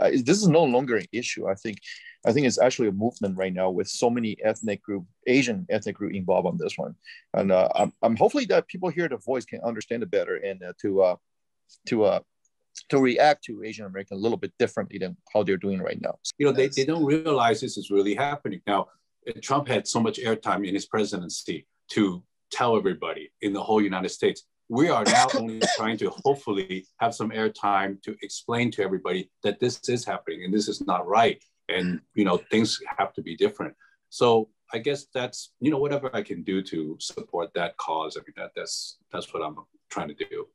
uh, this is no longer an issue. I think, I think it's actually a movement right now with so many ethnic group, Asian ethnic group involved on this one, and uh, I'm, I'm hopefully that people hear the voice can understand it better and uh, to uh, to uh, to react to Asian American a little bit differently than how they're doing right now. You know, they, they don't realize this is really happening. Now, Trump had so much airtime in his presidency to tell everybody in the whole United States. We are now only trying to hopefully have some airtime to explain to everybody that this is happening and this is not right. And, you know, things have to be different. So I guess that's, you know, whatever I can do to support that cause. I mean, that, that's, that's what I'm trying to do.